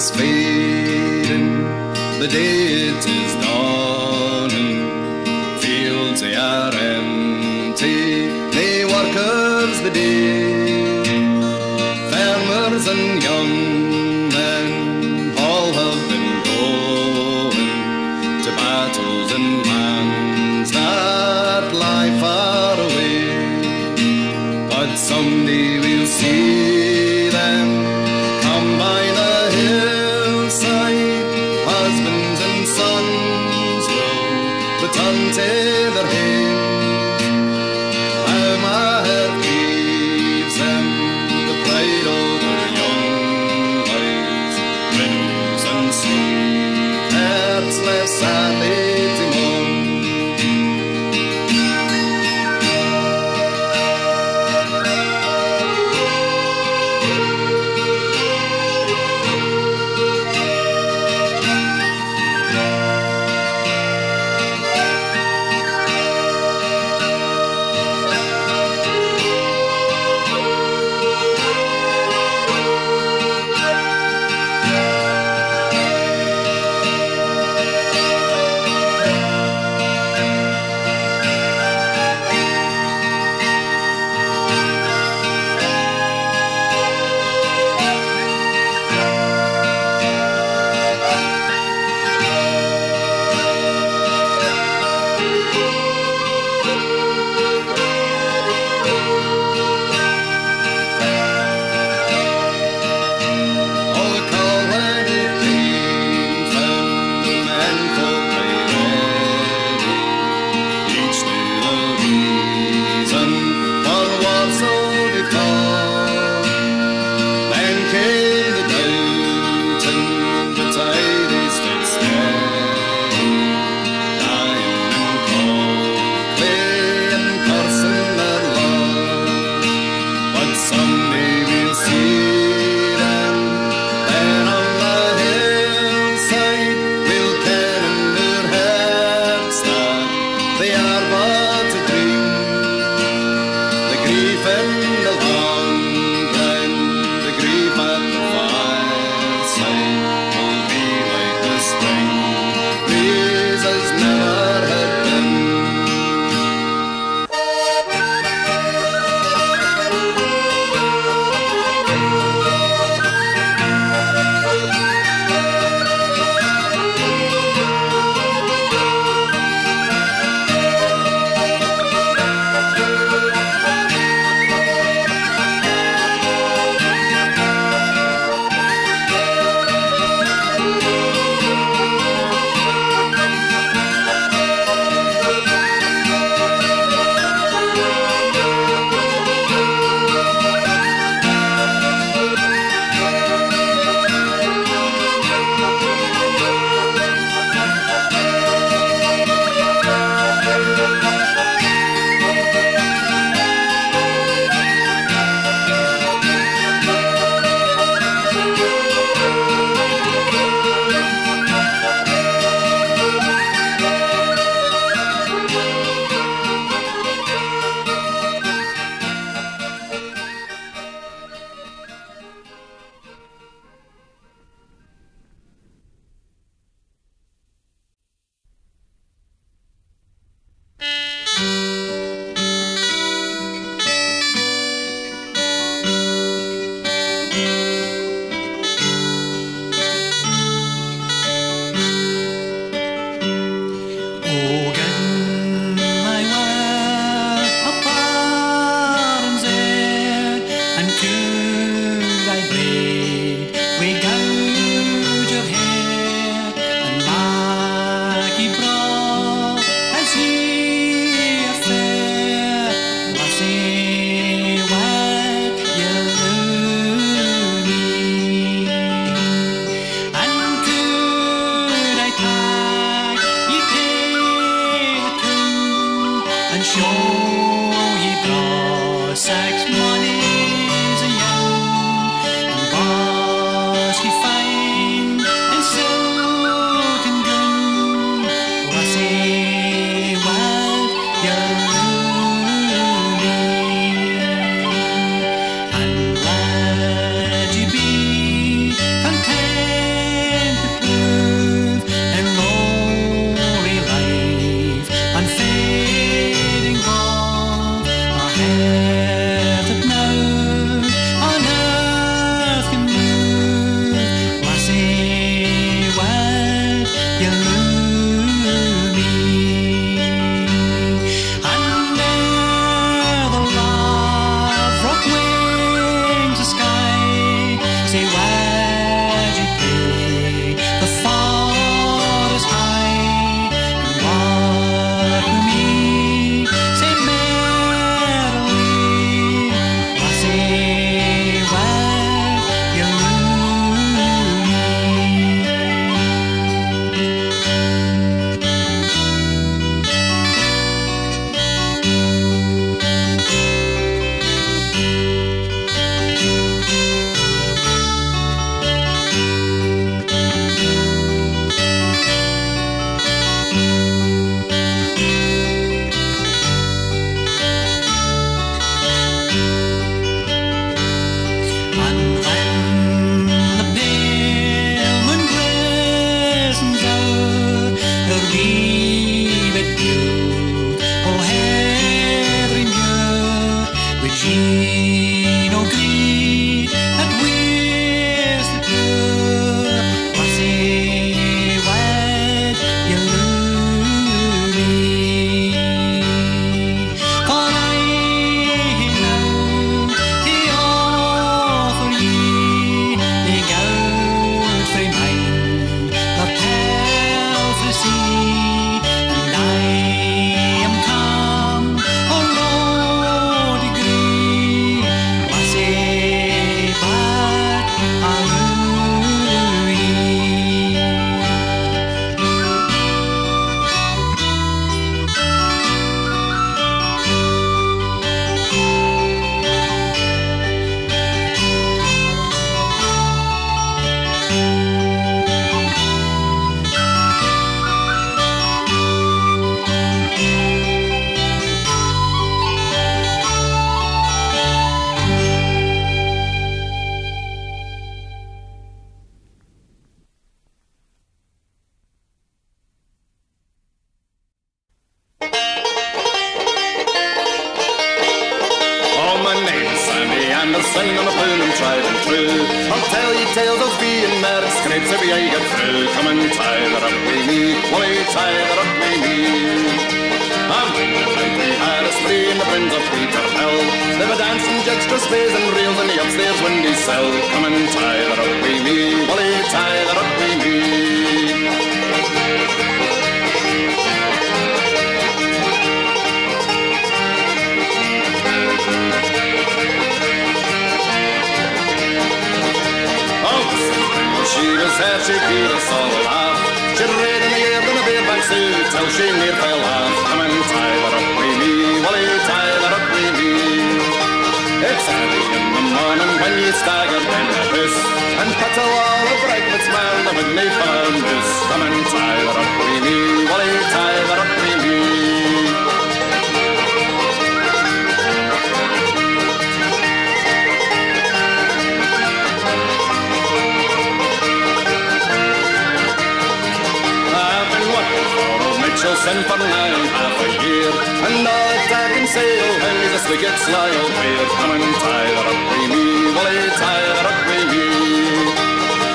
is fading, the day it is dawning. Fields they are empty, they workers the day. Farmers and young men all have been going to battles and lands that lie far away. But someday we'll see. I'm in the night we had a spree in the Prince of Peter Bell. They were dancing judge to spays and reels in the upstairs windy cell. Come and tie that up with me, up with me. Oh, she was half, she beat us all laugh. She'd red in the air in a beer back suit till she near fell off. Come and tie that up with me, Wally, tie that up with me. It's early in the morning when you stagger in the piss and put a wall of breakfast man the midday farmers. Come and tie that up with me, Wally, tie that up Mitchelson for nigh half a year And all can say, oh, when he's a slick, sly old beer Come and tie that up with me, Wally, tie that up with me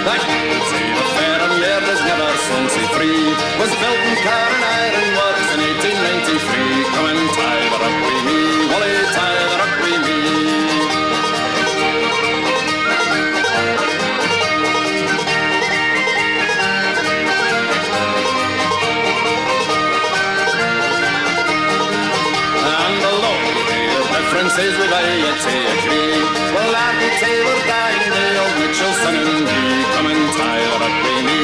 That can say the fair and yeah, there's never songs free Was built in car and iron works in 1893 Come and tie that up with me, differences with gaiety agree. Well, happy table dying day, old Mitchellson and me. Come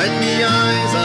met me eyes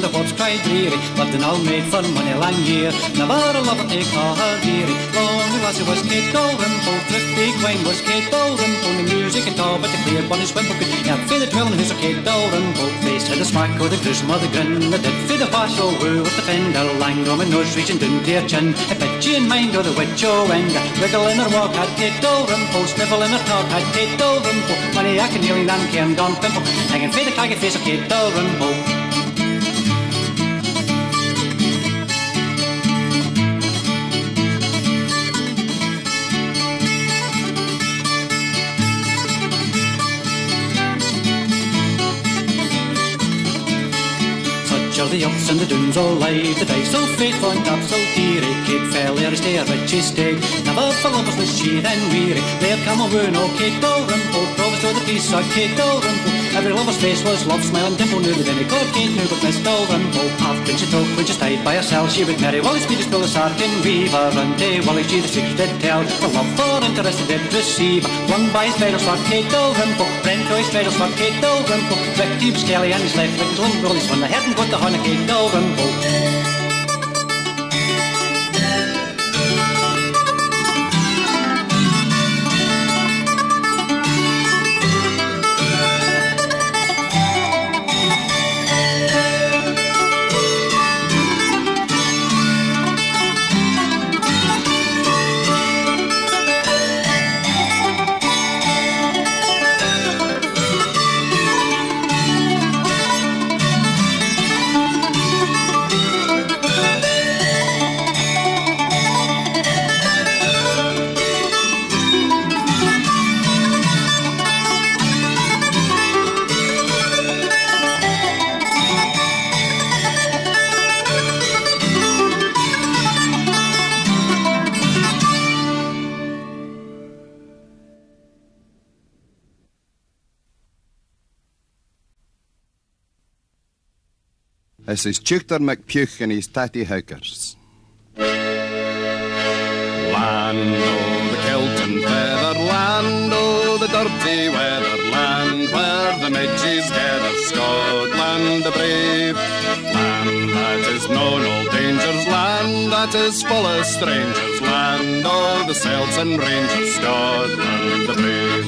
Pee-wee plovers and the horse cried dreary, loved an old maid for money lang year. Never a lover take her dearie. Lonely lassie was Kate Dalrymple, thrifty queen was Kate Dalrymple, the music and all, but the clear bonny swimple could yeah, feed the twirling who's a Kate Dalrymple. Face had the smack or the grism or the grin, the did feed the wash or woo with the fender, lang on my nose reaching down to your chin. A bitchy in mind or the witch or wind, wiggle in her walk had Kate Dalrymple, sniffle in her talk had Kate Dalrymple, money I can nearly land came down pimple, hanging feed the caggy face of Kate Dalrymple. the ups and the downs all live The dice so faithful and up so deary Kate fell ere stay a richie stay Never for lovers was she then weary. There come a wound, oh Kate Dalrymple oh, Promised to the peace of Kate Dalrymple Every lover's face was love, smiling dimple Knew that any God Kate knew but Miss Dalrymple Often she took when she stayed by herself She would marry Wally Speedy, Spill the Sarkin Weaver And day Wally she the secret did tell For love for interested did receive Flung by his bridal sword Kate Dalrymple Brent to his bridal sword Kate Dalrymple Rick Tube Skelly and his left wing Lung Rollies when they hadn't got the honey Kate Dalrymple This is Tutor McPuch and his tatty hookers. Land o' the kilt and feather, land o' the dirty weather, land where the midges gather, Scotland the brave. Land that is land that is full of strangers, land o' the Celts and Rangers, Scotland the brave.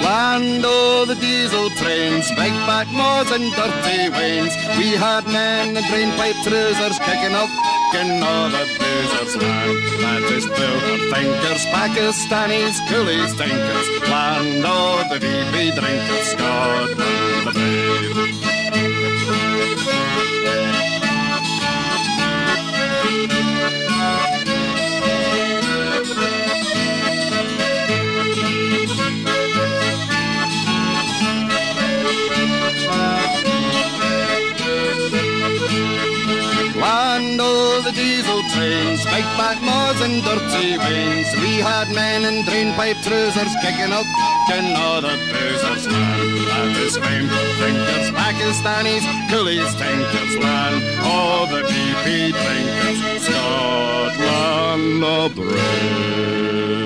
Land o' the diesel trains, big back moors and dirty wains. We had men in drainpipe trousers kicking up in all the boozers land. That is built thinkers, Pakistanis, coolies, tinkers. Land o' the VB drinkers, Scotland the brave. Trains, back moors and dirty veins. We had men in drainpipe trousers kicking up to know the boozers land. That is fame thinkers, Pakistanis, coolies, tankers land. All the BP drinkers, Scotland the brave.